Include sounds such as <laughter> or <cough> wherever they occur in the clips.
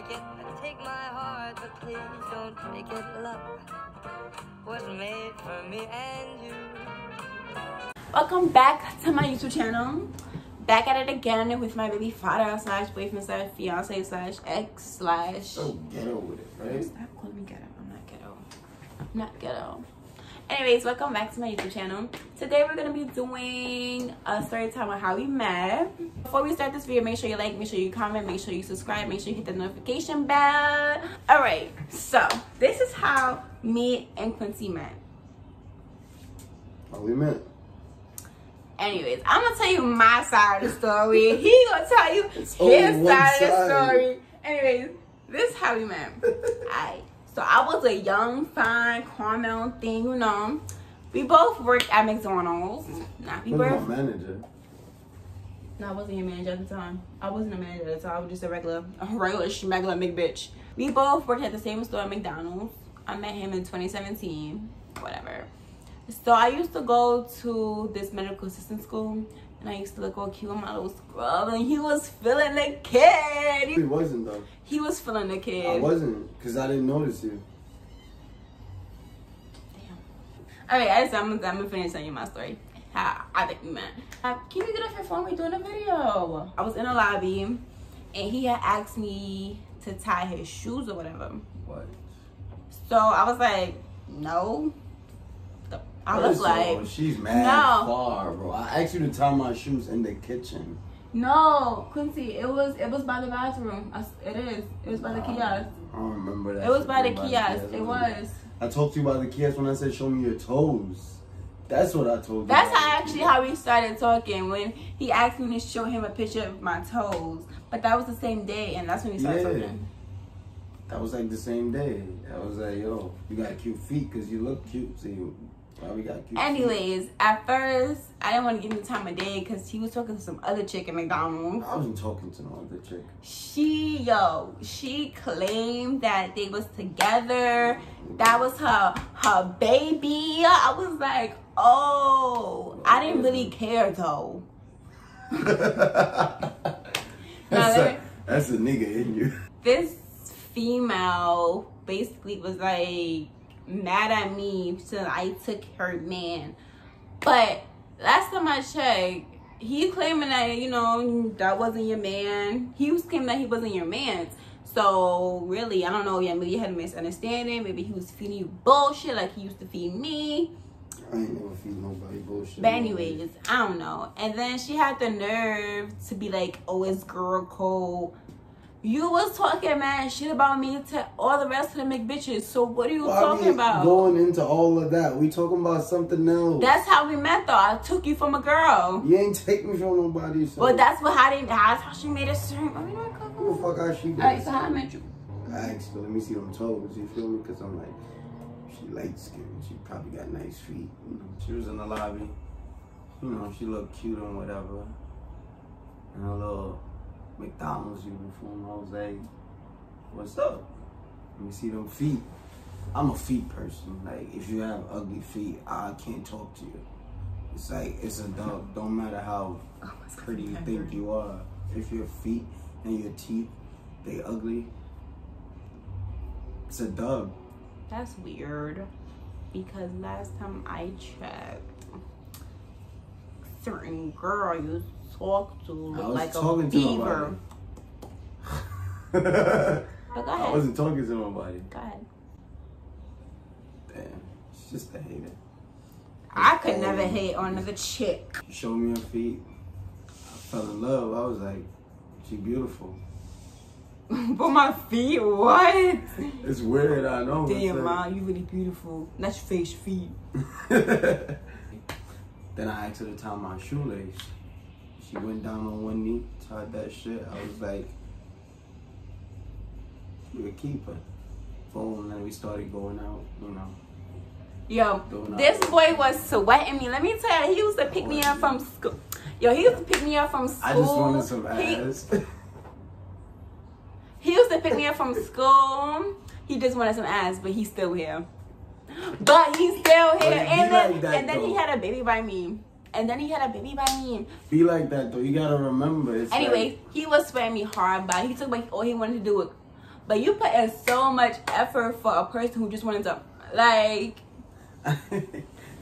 take it, take my heart, but please don't take it. Love was made for me and you. welcome back to my youtube channel back at it again with my baby father slash boyfriend slash fiance slash ex slash So ghetto with it, right? stop calling me ghetto i'm not ghetto i'm not ghetto anyways welcome back to my youtube channel today we're gonna be doing a story time on how we met before we start this video make sure you like make sure you comment make sure you subscribe make sure you hit the notification bell all right so this is how me and quincy met Oh, we met. Anyways, I'm gonna tell you my side of the story. <laughs> He gonna tell you his only side of the story. Anyways, this is how we met. <laughs> Alright. So I was a young, fine, caramel thing, you know. We both worked at McDonald's. Nah, we Who's my manager? No, I wasn't your manager at the time. I wasn't a manager at the time. I was just a regular, a regular, schmegular McBitch. We both worked at the same store at McDonald's. I met him in 2017. Whatever. So I used to go to this medical assistant school, and I used to look all cute with my little scrub, and he was feeling the kid. He wasn't though. He was feeling the kid. I wasn't, cause I didn't notice you. Damn. All right, I just, I'm, I'm gonna finish telling you my story. How I think you met. Uh, can you get off your phone? We're doing a video. I was in a lobby, and he had asked me to tie his shoes or whatever. What? So I was like, no. I look First of all, like she's mad No. far, bro. I asked you to tie my shoes in the kitchen. no, Quincy. It was it was by the bathroom. I It is. It was by the ah, kiosk. I don't remember that. It was shit by the kiosk. It was. I talked to you about the kiosk when I said show me your toes. That's what I told you. That's how actually how we started talking when he asked me to show him a picture of my toes. But that was the same day, and that's when we started Yeah. talking. That was like the same day. I was like, yo, you got cute feet because you look cute. So you, why we got cute feet? Anyways, at first I didn't want to give him the time of day because he was talking to some other chick at McDonald's. I wasn't talking to no other chick. She yo, she claimed that they was together. That was her her baby. I was like, oh, I didn't really care though. <laughs> that's, a, <laughs> that's a nigga in you. This female basically was like mad at me so I took her man. But last time I checked, he claiming that you know that wasn't your man. He was claiming that he wasn't your man's. So really, I don't know. Yeah, maybe you had a misunderstanding. Maybe he was feeding you bullshit like he used to feed me. I ain't never feed nobody bullshit. But anyways, I don't know. And then she had the nerve to be like, "Oh, it's girl code." You was talking mad shit about me to all the rest of the McBitches. So what are you Why talking we about? Going into all of that, we talking about something else. That's how we met, though. I took you from a girl. you ain't take me from nobody. So But that's what how they. That's how she made it certain. I mean, I who the fuck how she All right, so how I met you? I asked her, let me see them toes. You feel me? Because I'm like, she light skinned. She probably got nice feet. You know, she was in the lobby. You know, she looked cute and whatever. And her little McDonald's uniform. Was what's up? Let me see them feet. I'm a feet person. Like, if you have ugly feet, I can't talk to you. It's like, it's a dog. Don't matter how oh, pretty you think you are. If your feet and your teeth, they ugly, it's a dub. That's weird. Because last time I checked, certain girl you talk to I looked was like a talking to beaver. <laughs> But go I wasn't talking to nobody. Go ahead. Damn, it's just a hater. I could never hate on another chick. Show me her feet. I fell in love. I was like, she beautiful. <laughs> but my feet, what? It's weird, I know. Damn, ma, you really beautiful. That's face feet. <laughs> then I asked her to tie my shoelace. She went down on one knee, tied that shit. I was like, you're a keeper. Boom, and then we started going out, you know. Yo, this boy was sweating me. Let me tell you, he used to pick me up from school. Yo, he used to pick me up from school. I just wanted some He- ass. <laughs> He used to pick me up from school. He just wanted some ass, but he's still here. But he's still oh, here. It be And then, like and then he had a baby by me. And then he had a baby by me. Be like that though. You gotta remember. It's Anyway, like, he was sweating me hard, but he took like all he wanted to do was But you put in so much effort for a person who just wanted to like. <laughs>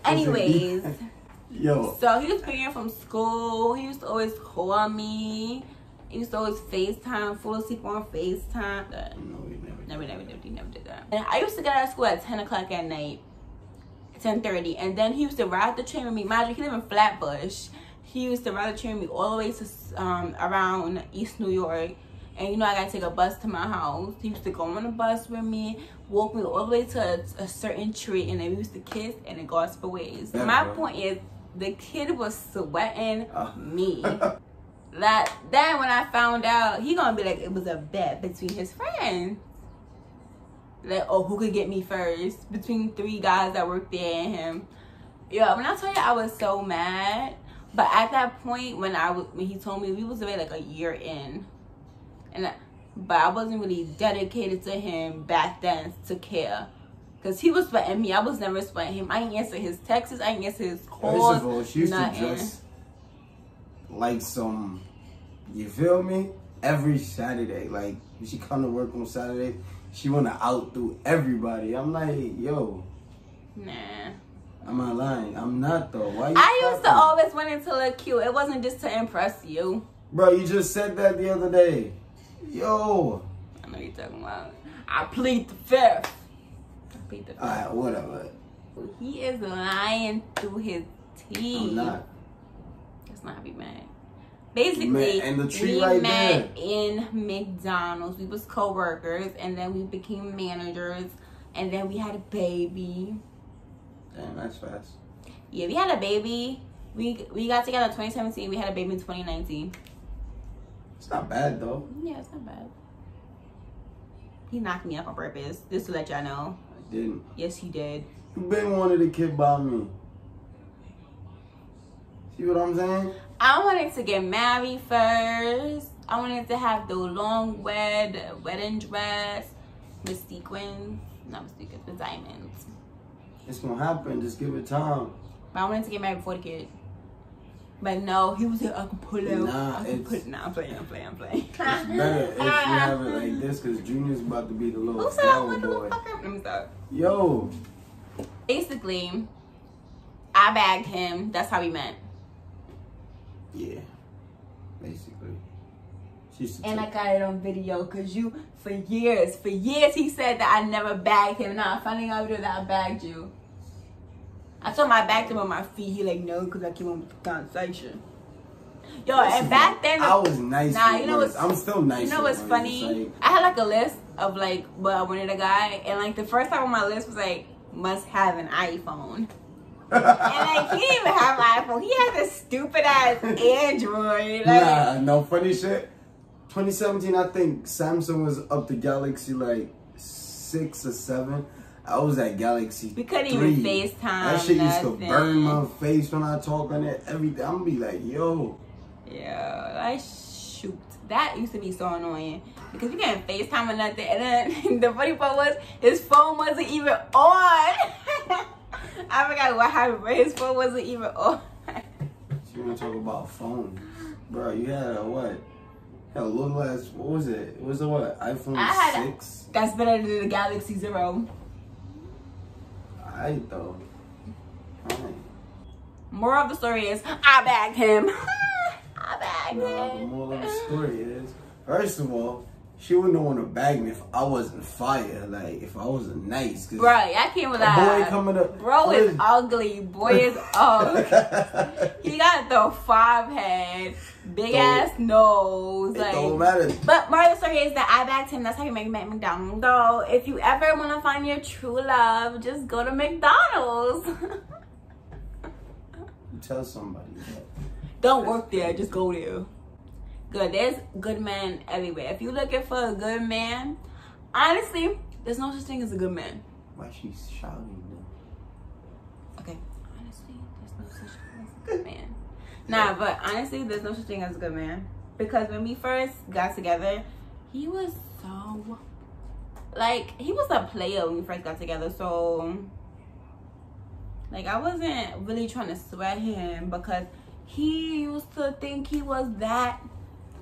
Anyways. <laughs> Yo. So he was bringing from school. He used to always call me. He used to always FaceTime, fall asleep on FaceTime. No, we never. Never, never, never, never did that. And I used to get out of school at 10 o'clock at night. 10.30. And then he used to ride the train with me. Mind you, he lived in Flatbush. He used to ride the train with me all the way to um, around East New York. And you know, I gotta take a bus to my house. He used to go on the bus with me, walk me all the way to a, a certain tree, and then we used to kiss and then go our separate ways. Yeah, my bro. point is, the kid was sweating Uh. me. <laughs> that then when I found out, he gonna be like, it was a bet between his friends. Like, oh, who could get me first? Between three guys that worked there and him. Yeah, when I tell you I was so mad. But at that point when I was when he told me we was already like a year in. And I, but I wasn't really dedicated to him back then to care. Cause he was sweating me. I was never sweating him. I didn't answer his texts. I didn't answer his calls. First of all, she used nothing. to dress like some. You feel me? Every Saturday, like when she come to work on Saturday, she wanna outdo everybody. I'm like, yo, Nah. I'm not lying. I'm not though. Why you? I used to always wanted to look cute. It wasn't just to impress you. Bro, you just said that the other day. Yo. I know you're talking about. I plead the fifth. I plead the fifth. Alright, whatever. He is lying through his teeth. I'm not. That's not we met. Basically, and the tree we right met in McDonald's. We was co-workers, and then we became managers, and then we had a baby. Damn, that's fast. Yeah, we had a baby. We we got together in 2017. We had a baby in 2019. It's not bad though. Yeah, it's not bad. He knocked me up on purpose, just to let y'all know. I didn't. Yes, he did. You been wanted a kid by me. See what I'm saying? I wanted to get married first. I wanted to have the long wed wedding dress with sequins, not with sequins, with diamonds. It's gonna happen. Just give it time. But I wanted to get married before the kid. But no, he was like, I can pull out. Nah, I can put. Nah, I'm playing. I'm playing. I'm playing. <laughs> It's better if you have it like this, cause Junior's about to be the little Who said I want boy. look fucker? Let me stop. Yo, Basically, I bagged him. That's how we met. Yeah, basically. And I got it on video because you, for years, for years, he said that I never bagged him. Now, I finally got video that I bagged you. I told him I bagged him on my feet. He like, no, because I came on with the conversation. Yo, and back then, I was nice. Nah, you know what's- I'm still nice. you know what's words. funny? Like, I had like a list of like what I wanted a guy, and like the first time on my list was like must have an iPhone. And like he didn't even have an iPhone. He had this stupid ass Android. Like, nah, no funny shit. 2017, I think Samsung was up to Galaxy like six or seven. I was at Galaxy. We couldn't three. even FaceTime. That shit used to burn my face when I talk on it. Everything. I'm gonna be like, yo. Yeah, like shoot. That used to be so annoying because you can't FaceTime or nothing. And then <laughs> the funny part was his phone wasn't even on. <laughs> <laughs> I forgot what happened, but his phone wasn't even on. You wanna talk about phone, bro? You had a what? A little ass. What was it? It was a what? iPhone had six. That's better than the Galaxy Zero. I though. Alright. Moral of the story is I bagged him. <laughs> I bagged No, the him. moral of the story is, first of all, she wouldn't want to bag me if I wasn't fire. Like if I wasn't nice. Cause Bro, I can't a boy coming up. Bro is ugly. Boy is <laughs> ugly. <laughs> He got the five head, big Don't- ass nose. It like, don't matter. But of story is that I backed him. That's how you make Mac McDonald's. So if you ever want to find your true love, just go to McDonald's. <laughs> Tell somebody that. Don't work there. Just go there. Good. There's good men everywhere. If you're looking for a good man, honestly, there's no such thing as a good man. Why she's shouting? though? Okay. Honestly, there's no such thing as a good man. Nah, but honestly, there's no such thing as a good man. Because when we first got together, he was so like he was a player when we first got together. So like I wasn't really trying to sweat him because he used to think he was that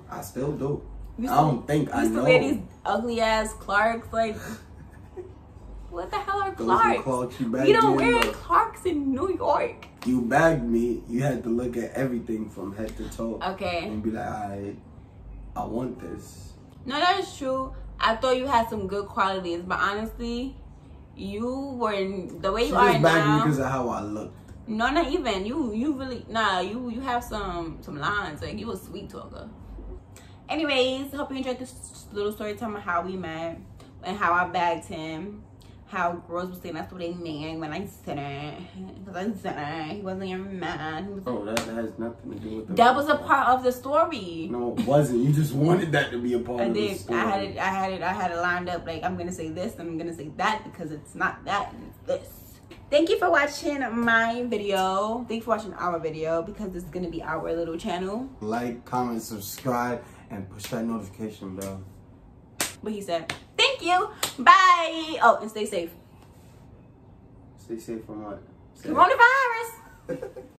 I still do. I don't think I used to know. wear these ugly ass Clarks. Like, <laughs> what the hell are Clarks? Clarks you You don't wear Clarks in New York. You bagged me. You had to look at everything from head to toe Okay. and be like, I, I want this. No, that's true. I thought you had some good qualities, but honestly, you were the way She you are just bagged now. because of how I look. No, not even you. You really nah. You you have some some lines. Like you a sweet talker. Anyways, hope you enjoyed this little story time of how we met and how I bagged him. How girls was saying that's what they mean when I said it. Because I said it. He wasn't even mad. He was, Oh, that, that has nothing to do with the that was a part of the story. No, it wasn't. You just wanted that to be a part I of the did. story. I had it. I had it. I had it lined up. Like I'm gonna say this. I'm gonna say that because it's not that. It's this. Thank you for watching my video. Thank you for watching our video because this is gonna be our little channel. Like, comment, subscribe, and push that notification bell. But he said, "Thank you. Bye. Oh, and stay safe. Stay safe from what? Coronavirus." <laughs>